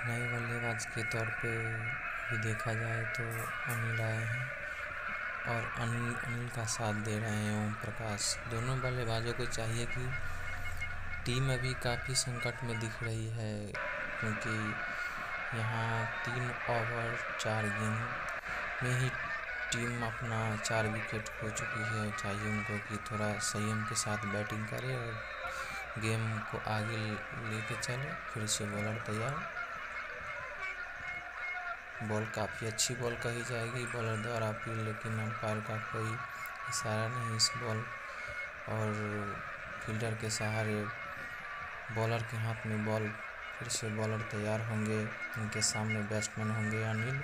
नए बल्लेबाज के तौर पे भी देखा जाए तो अनिल आए हैं और अनिल अनिल का साथ दे रहे हैं ओम प्रकाश। दोनों बल्लेबाजों को चाहिए कि टीम अभी काफ़ी संकट में दिख रही है, क्योंकि यहाँ तीन ओवर, चार गेंद में ही टीम अपना चार विकेट खो चुकी है। चाहिए उनको कि थोड़ा संयम के साथ बैटिंग करें और गेम को आगे लेके चले, फिर से बॉलर तैयार। बॉल काफ़ी अच्छी बॉल कही जाएगी बॉलर द्वारा अपील, लेकिन अंपायर का कोई इशारा नहीं इस बॉल और फील्डर के सहारे बॉलर के हाथ में बॉल, फिर से बॉलर तैयार होंगे, उनके सामने बैट्समैन होंगे अनिल।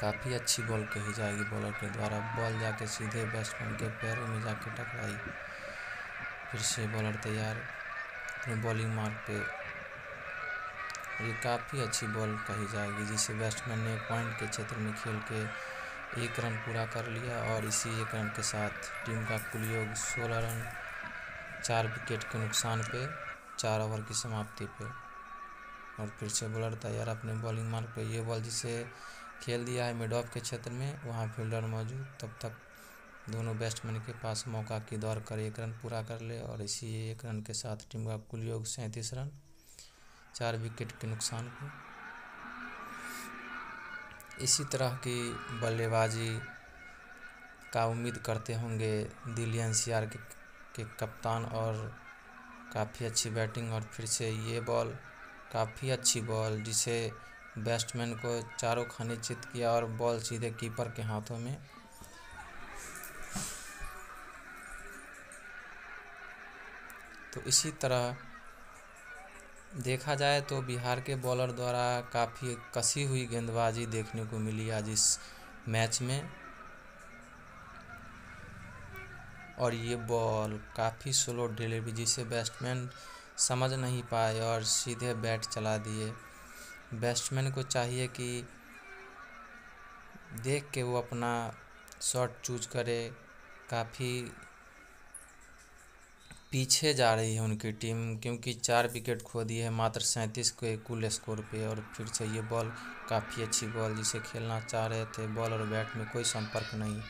काफ़ी अच्छी बॉल कही जाएगी बॉलर के द्वारा, बॉल जाके सीधे बैट्समैन के पैरों में जाके टकराई, फिर से बॉलर तैयार बॉलिंग मार्क पे ये काफ़ी अच्छी बॉल कही जाएगी, जिसे बैट्समैन ने पॉइंट के क्षेत्र में खेल के एक रन पूरा कर लिया और इसी एक रन के साथ टीम का कुल योग सोलह रन चार विकेट के नुकसान पे, चार ओवर की समाप्ति पे। और फिर से बॉलर तैयार अपने बॉलिंग मार्क पे। ये बॉल जिसे खेल दिया है मिड ऑफ़ के क्षेत्र में, वहाँ फील्डर मौजूद। तब तक दोनों बैट्समैन के पास मौका की दौड़ कर एक रन पूरा कर ले और इसी एक रन के साथ टीम का कुल योग सैंतीस रन चार विकेट के नुकसान को। इसी तरह की बल्लेबाजी का उम्मीद करते होंगे दिल्ली एनसीआर के, के कप्तान और काफ़ी अच्छी बैटिंग और फिर से ये बॉल काफ़ी अच्छी बॉल जिसे बैट्समैन को चारों खाने चित किया और बॉल सीधे कीपर के हाथों में। तो इसी तरह देखा जाए तो बिहार के बॉलर द्वारा काफ़ी कसी हुई गेंदबाजी देखने को मिली आज इस मैच में। और ये बॉल काफ़ी स्लो डिलीवरी जिसे बैट्समैन समझ नहीं पाए और सीधे बैट चला दिए। बैट्समैन को चाहिए कि देख के वो अपना शॉट चूज़ करे। काफ़ी पीछे जा रही है उनकी टीम क्योंकि चार विकेट खो दिए है, मात्र सैंतीस के कुल स्कोर पे और फिर से ये बॉल काफ़ी अच्छी बॉल जिसे खेलना चाह रहे थे, बॉल और बैट में कोई संपर्क नहीं।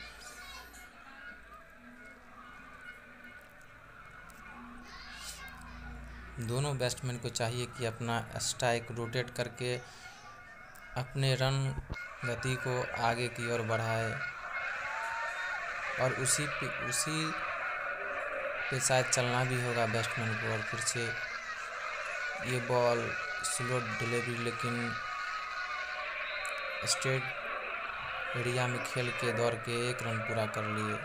दोनों बैट्समैन को चाहिए कि अपना स्ट्राइक रोटेट करके अपने रन गति को आगे की ओर बढ़ाए और उसी उसी पे शायद चलना भी होगा बैट्समैन को और फिर से ये बॉल स्लो डिलीवरी लेकिन स्ट्रेट एरिया में खेल के दौड़ के एक रन पूरा कर लिए।